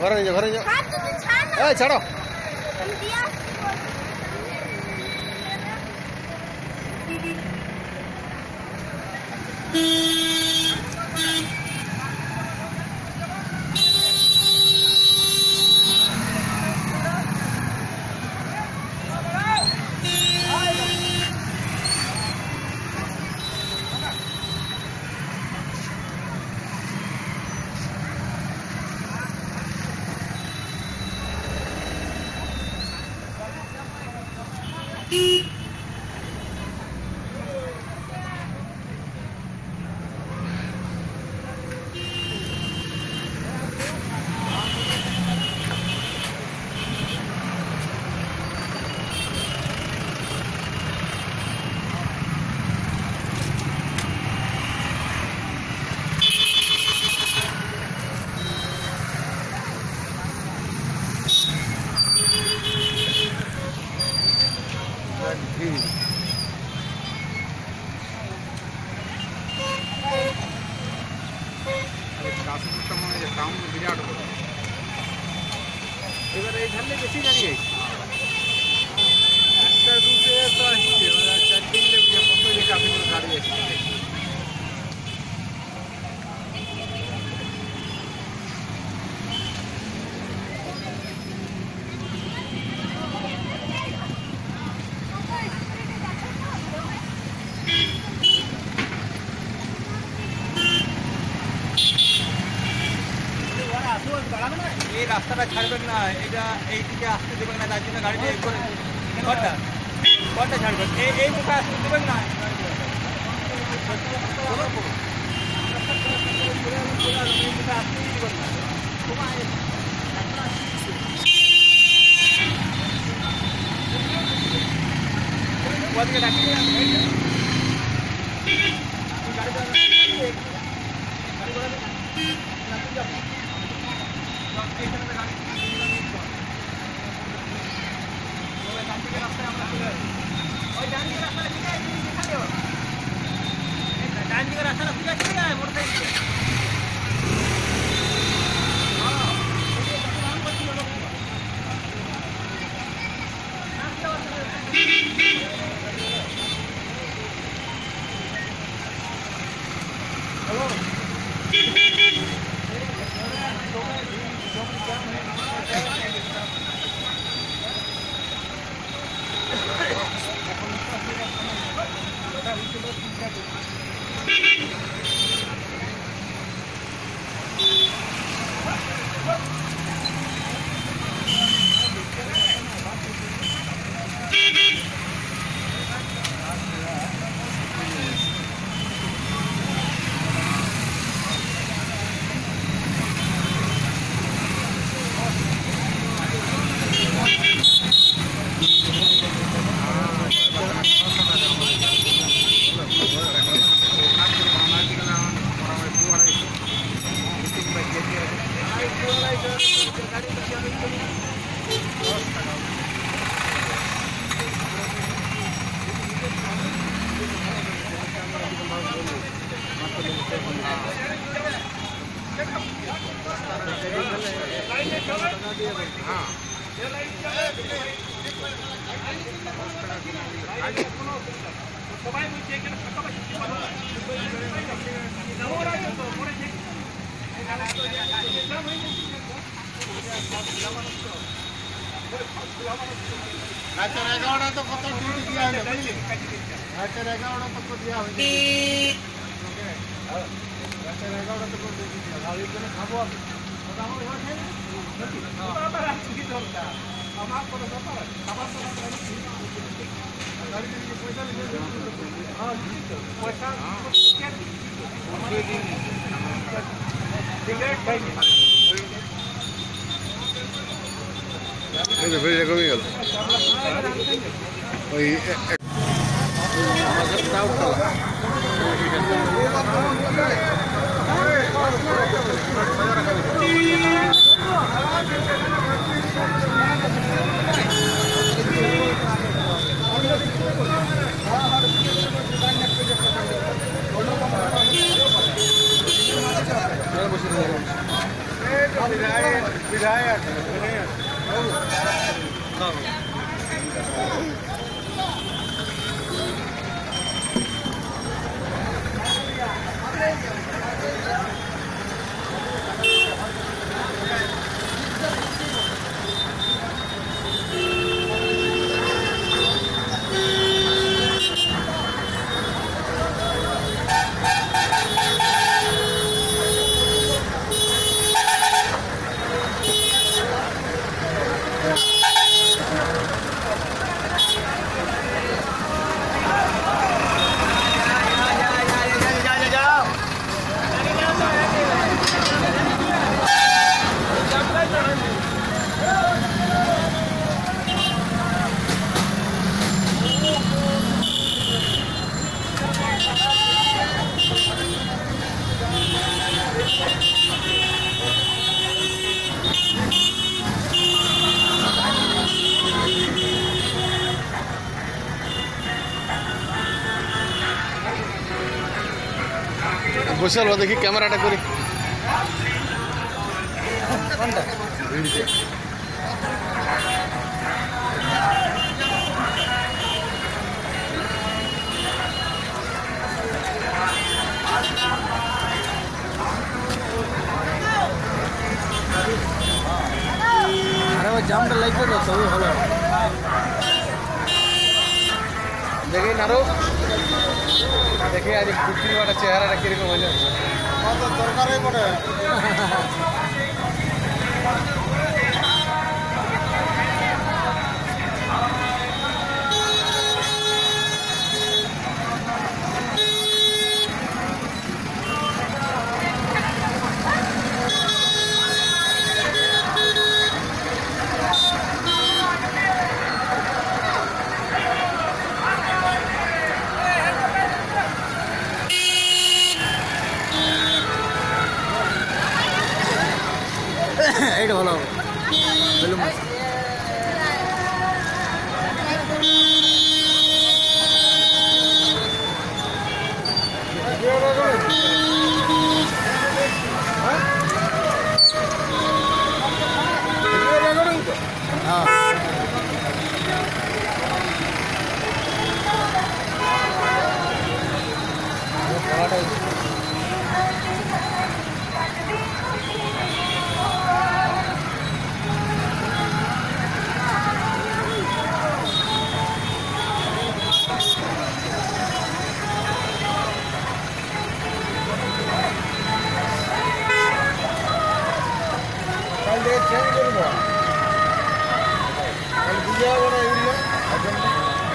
ઘરે જજો ઘરે જજો એ ચડો Thank you. টাউন বিরাট বড়। এবার এই বেশি গাড়ি রাস্তাটা ছাড়বেন না, এটা এই দিকে আসতে দেবেন না, তার জন্য গাড়িটা এই করে ঘরটা ঘরটা ছাড়বেন। এই এই মুখে আসতে দেবেন না। রাস্তাটা ঠিক আছে মোটর সাইকেল রাতের এগারোটা তো কত ডিউটি দেওয়া হলো বুঝলি রাতের এগারোটা তো কত দেওয়া হয়েছে রাতের এগারোটা তো কত ডিউটি দেওয়া গাড়ির জন্য খাবো আমি ওটা আমার ঘর খাই ফেরিটা কমে গেল ওই আমাদের खुश अल्वा देखी कैमराटा करी अरे वो जाम लाइक सब हलो। देखिए আজ বিক্রি বাটা চেহারাটা কীরকম হয়ে যাচ্ছে দরকারই পড়ে।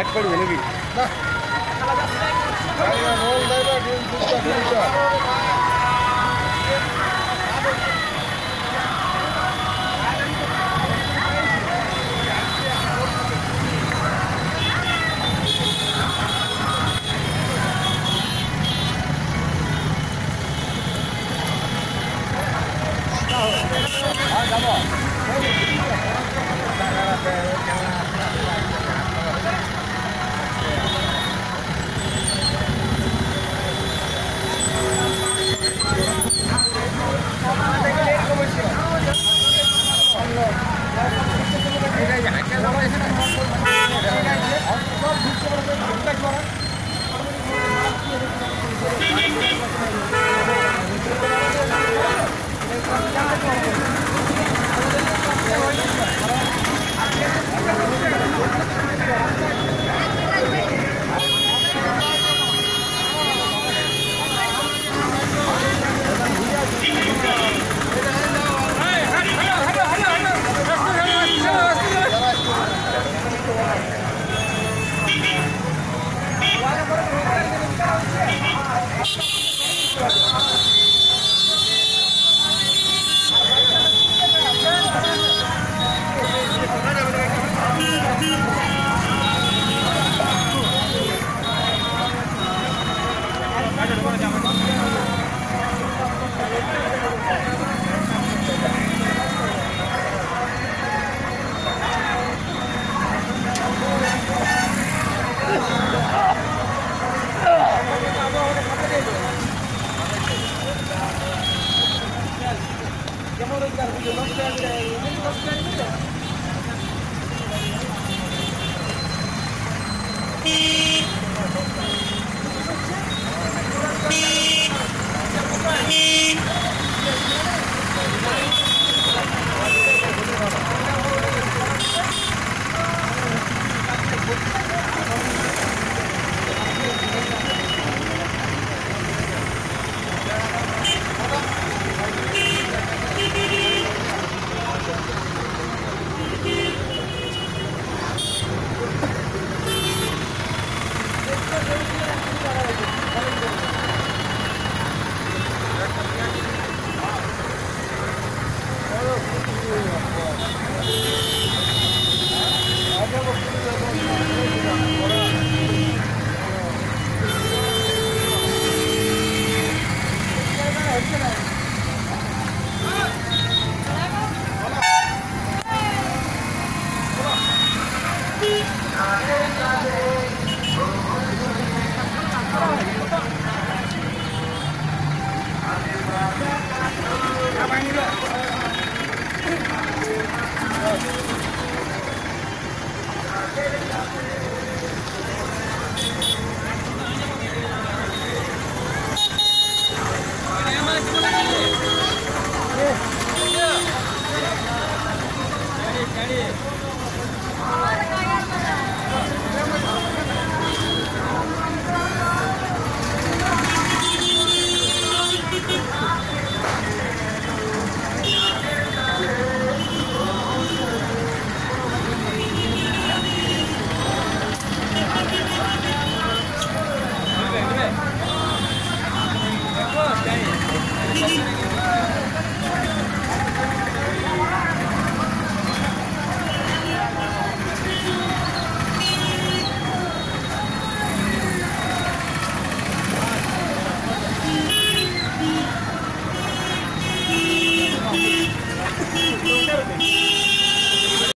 ಕಟ್ಕೊಡಿ ಬೆಳಗ್ಗೆ É quanto aí?